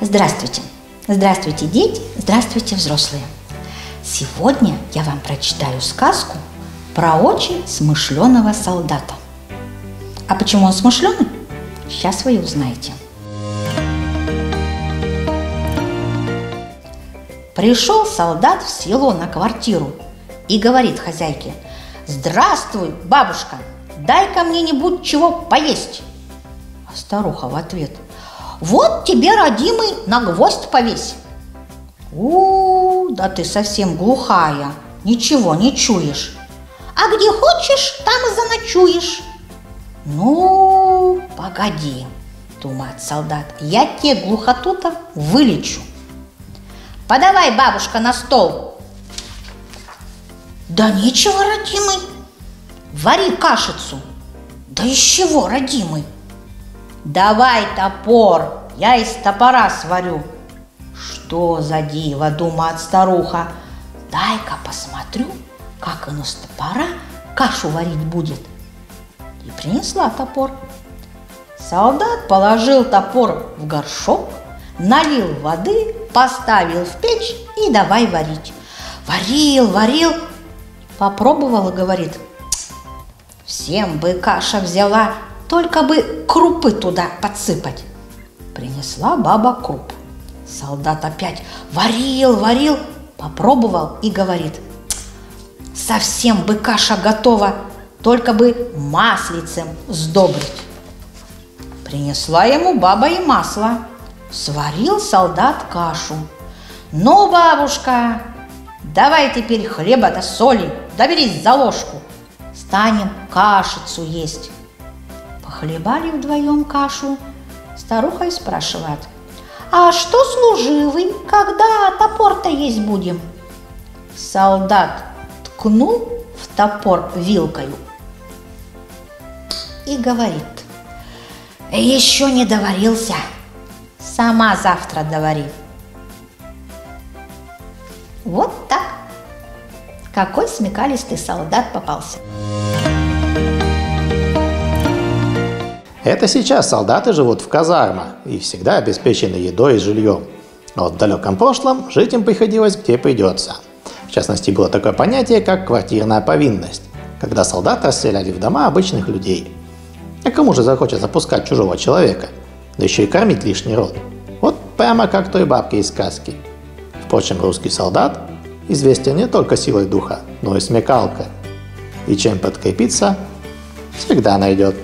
Здравствуйте! Здравствуйте, дети! Здравствуйте, взрослые! Сегодня я вам прочитаю сказку про очень смышленого солдата. А почему он смышленый? Сейчас вы и узнаете. Пришел солдат в село на квартиру и говорит хозяйке, «Здравствуй, бабушка, дай-ка мне-нибудь чего поесть». А старуха в ответ, «Вот тебе, родимый, на гвоздь повесь». «У, да ты совсем глухая, ничего не чуешь». «А где хочешь, там и заночуешь». «Ну, погоди», — думает солдат, «я те глухоту-то вылечу». «Подавай, бабушка, на стол!» «Да нечего, родимый!» «Вари кашицу!» «Да из чего, родимый?» «Давай топор, я из топора сварю!» «Что за диво?» – думает старуха. «Дай-ка посмотрю, как оно с топора кашу варить будет!» И принесла топор. Солдат положил топор в горшок, налил воды, поставил в печь и давай варить. Варил, варил, попробовал и говорит, всем бы каша взяла, только бы крупы туда подсыпать. Принесла баба круп. Солдат опять варил, варил, попробовал и говорит, совсем бы каша готова, только бы маслицем сдобрить. Принесла ему баба и масло. Сварил солдат кашу. Ну, бабушка, давай теперь хлеба да соли, доберись за ложку. Станем кашицу есть. Похлебали вдвоем кашу. Старуха и спрашивает, а что служивый, когда топор-то есть будем? Солдат ткнул в топор вилкою и говорит, еще не доварился – Сама завтра довари. Вот так. Какой смекалистый солдат попался. Это сейчас солдаты живут в казармах и всегда обеспечены едой и жильем. А вот в далеком прошлом жить им приходилось где придется. В частности, было такое понятие, как квартирная повинность, когда солдаты расселяли в дома обычных людей. А кому же захочет запускать чужого человека – да еще и кормить лишний род. Вот прямо как той бабке из сказки. Впрочем, русский солдат известен не только силой духа, но и смекалкой. И чем подкрепиться, всегда найдет.